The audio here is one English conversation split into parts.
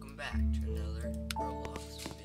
welcome back to another Roblox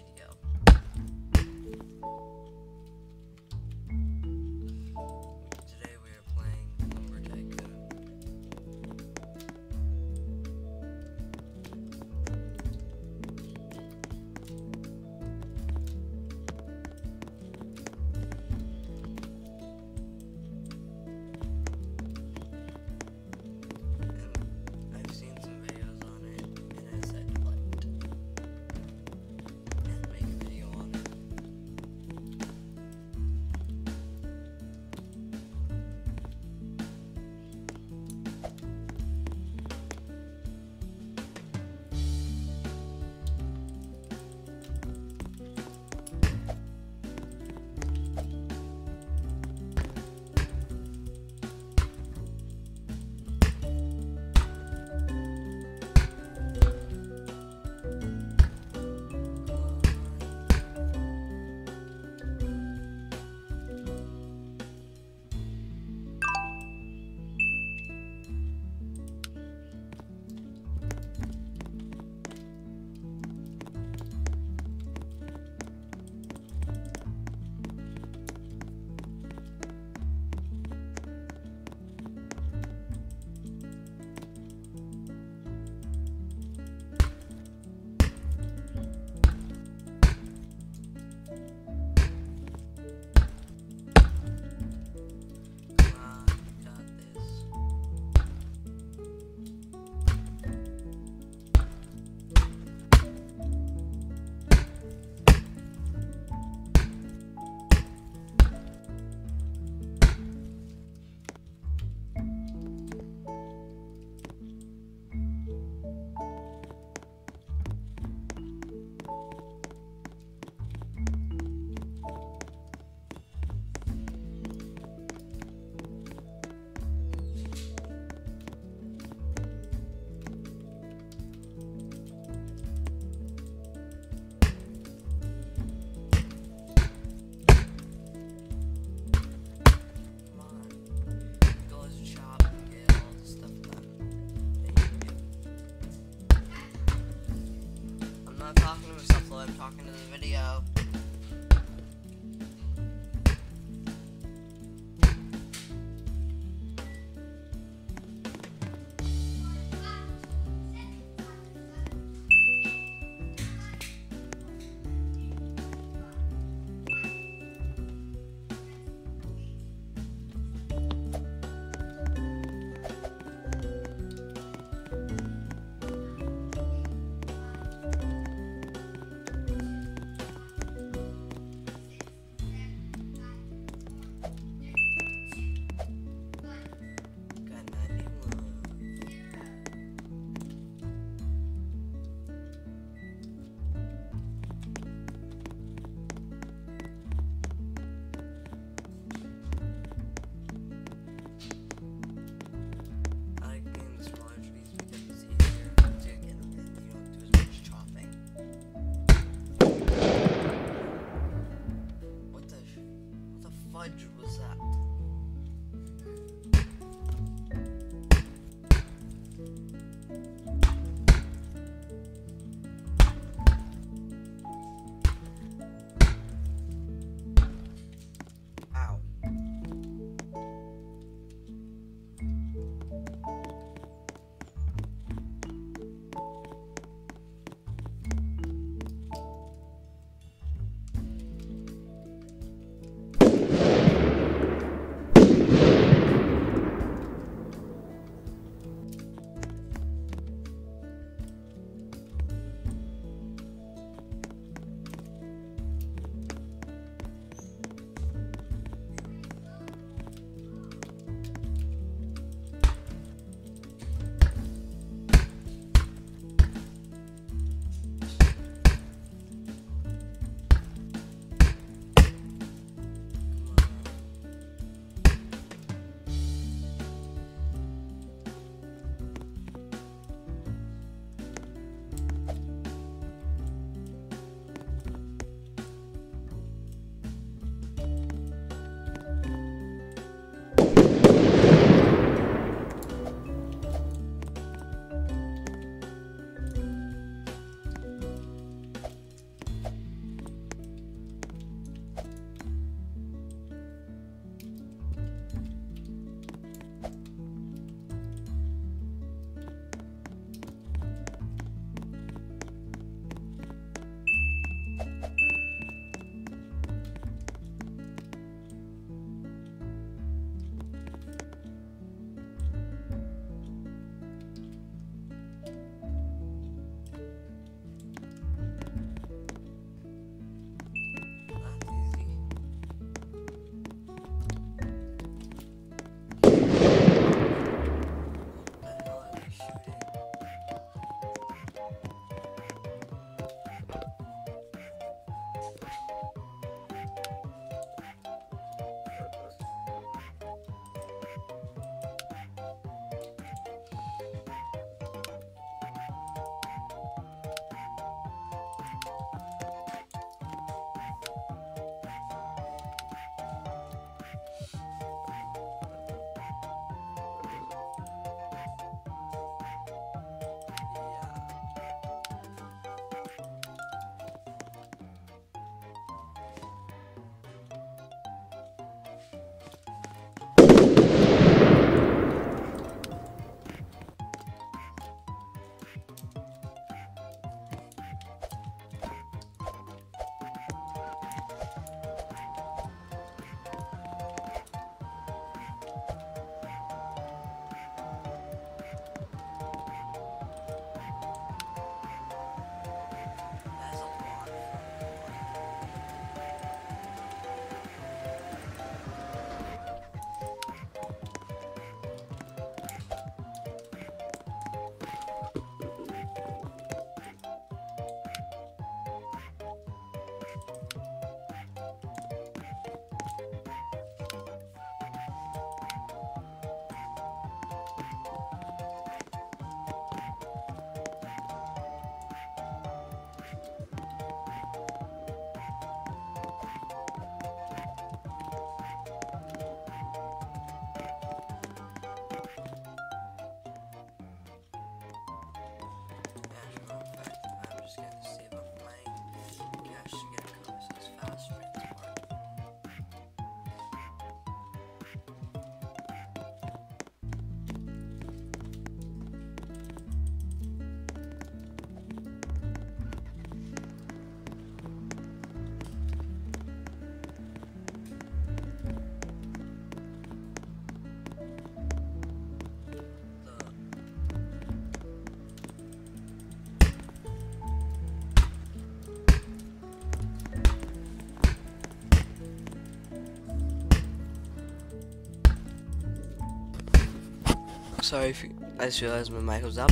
Sorry if you, I just realized my mic was up.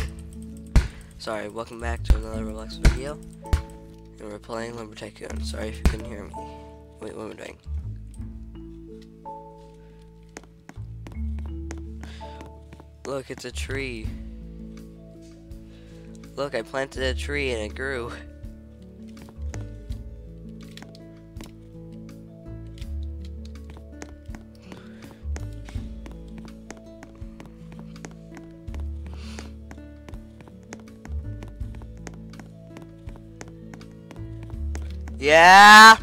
Sorry, welcome back to another Roblox video. And we're playing Lumber Tycoon. Sorry if you couldn't hear me. Wait, what am I doing? Look, it's a tree. Look, I planted a tree and it grew. Yeah.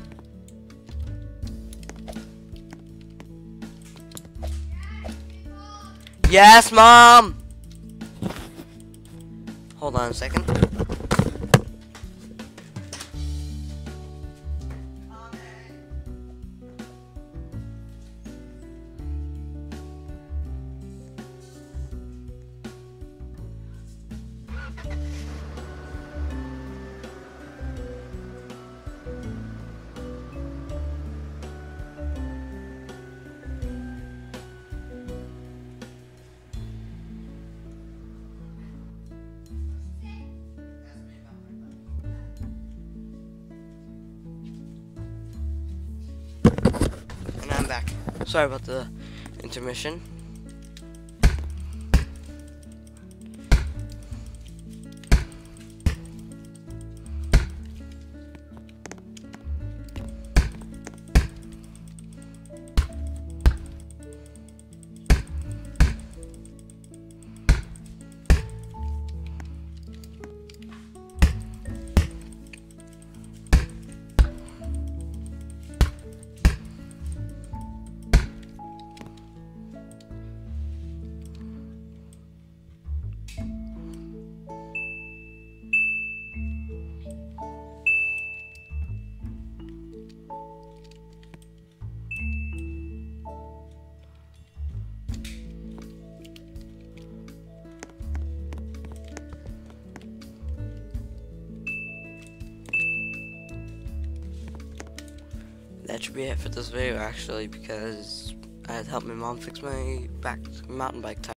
Yes, mom. Hold on a second. Sorry about the intermission. That should be it for this video actually because I had helped my mom fix my back mountain bike tire.